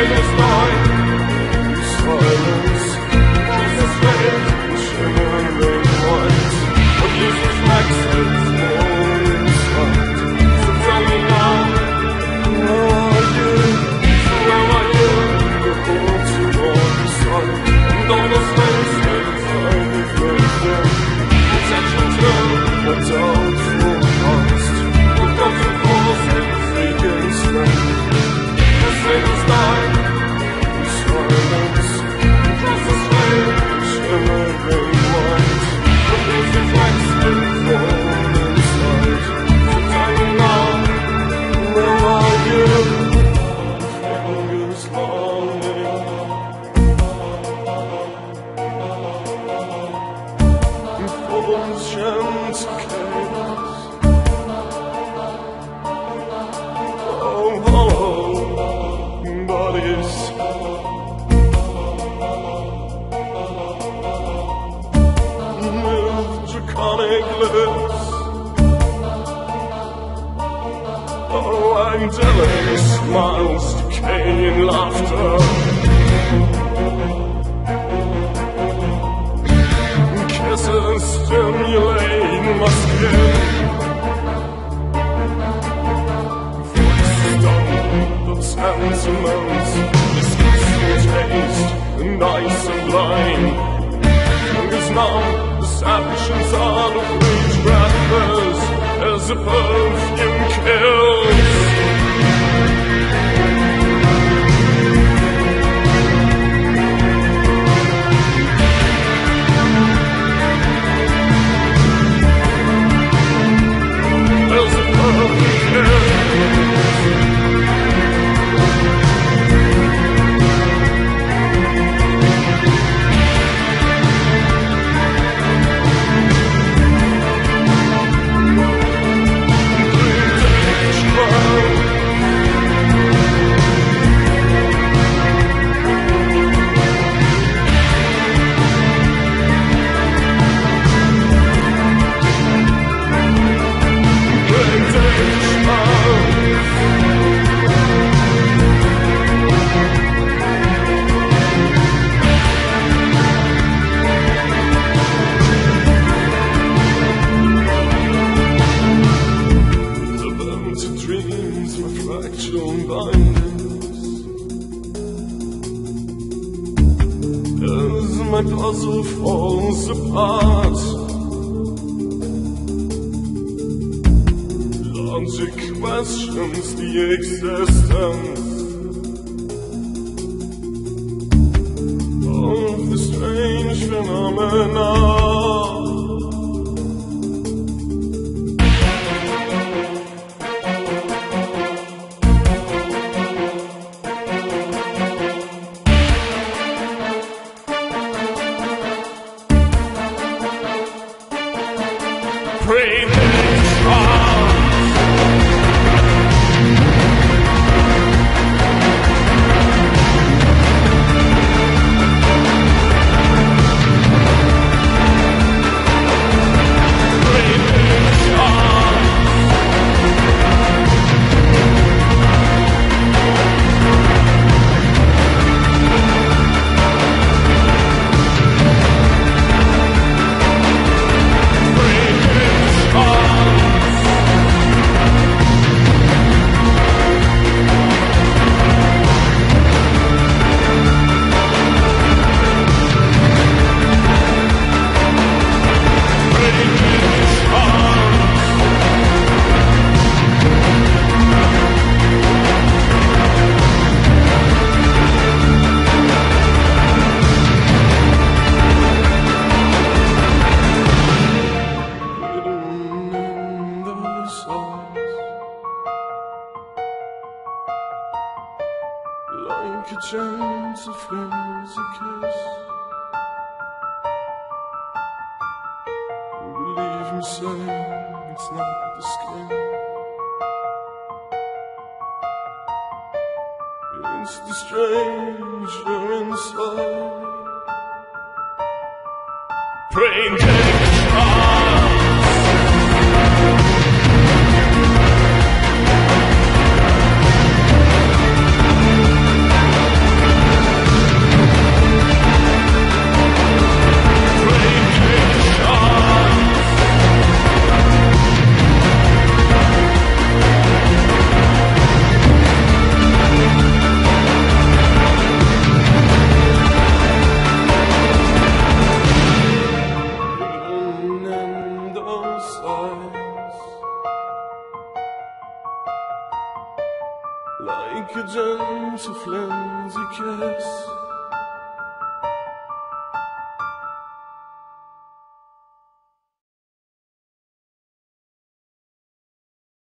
feliz noite. Oh, angelic smiles, decay decaying laughter. Kisses stimulating my skin. The sentiments, discussing taste, and ice and blind. Fingers numb, the sanctions are the rage rappers, as suppose you can dreams fractal bindings As my puzzle falls apart Logic questions the existence Like a gentle flimsy kiss. Believe me saying it's not the skin. It's the stranger inside. Praying take in Like a gentle flimsy kiss